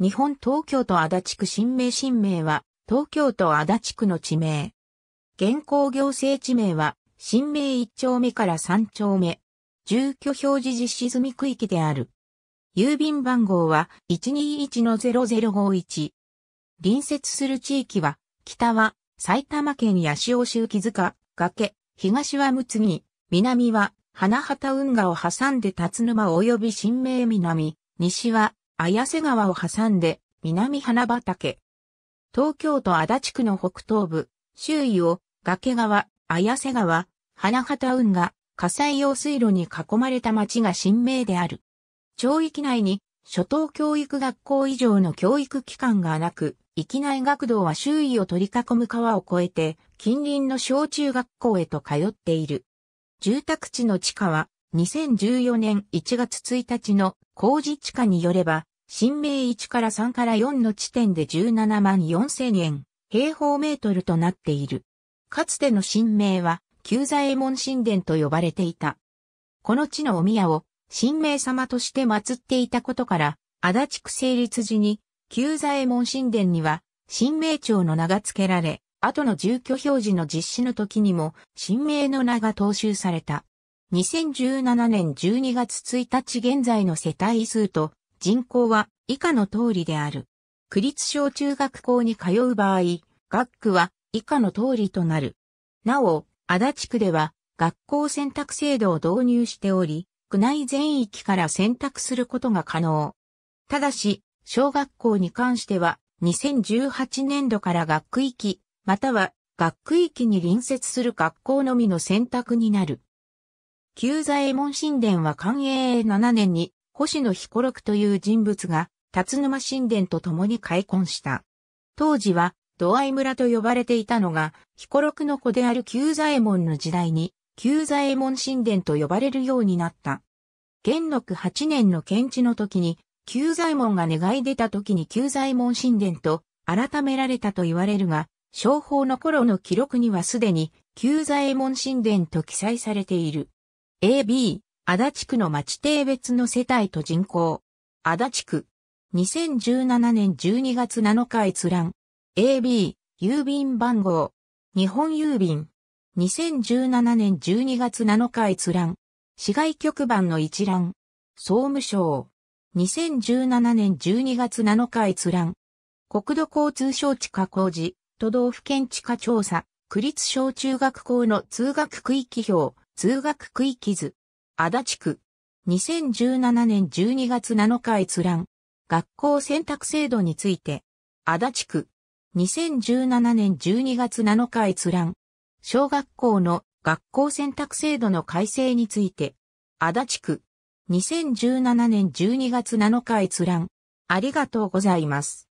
日本東京都足立区新名新名は、東京都足立区の地名。現行行政地名は、新名1丁目から3丁目。住居表示実施済み区域である。郵便番号は121-0051。隣接する地域は、北は埼玉県八潮市木塚、崖、東はむつぎ、南は花畑運河を挟んで辰沼及び新名南、西は綾瀬川を挟んで南花畑。東京都足立区の北東部、周囲を崖川、綾瀬川、花畑運河、火災用水路に囲まれた町が新名である。町域内に初等教育学校以上の教育機関がなく、域内学童は周囲を取り囲む川を越えて、近隣の小中学校へと通っている。住宅地の地価は2014年1月1日の工事地価によれば、新名1から3から4の地点で17万4千円、平方メートルとなっている。かつての新名は、旧左衛門神殿と呼ばれていた。この地のお宮を、神明様として祀っていたことから、足立区成立時に、旧左衛門神殿には、神明庁の名が付けられ、後の住居表示の実施の時にも、新名の名が踏襲された。2017年12月1日現在の世帯数と人口は以下の通りである。区立小中学校に通う場合、学区は以下の通りとなる。なお、足立区では学校選択制度を導入しており、区内全域から選択することが可能。ただし、小学校に関しては2018年度から学区域、または学区域に隣接する学校のみの選択になる。旧左衛門神殿は寛永7年に星野彦六という人物が辰沼神殿と共に開墾した。当時は土合村と呼ばれていたのが彦六の子である旧左衛門の時代に旧左衛門神殿と呼ばれるようになった。元禄8年の検地の時に旧左衛門が願い出た時に旧左衛門神殿と改められたと言われるが、商法の頃の記録にはすでに、旧左衛門神殿と記載されている。AB、足立区の町定別の世帯と人口。足立区。2017年12月7日閲覧。AB、郵便番号。日本郵便。2017年12月7日閲覧。市外局番の一覧。総務省。2017年12月7日閲覧。国土交通省地下工事。都道府県地価調査、区立小中学校の通学区域表、通学区域図、足立区、2017年12月7日閲覧、学校選択制度について、足立区、2017年12月7日閲覧、小学校の学校選択制度の改正について、足立区、2017年12月7日閲覧、ありがとうございます。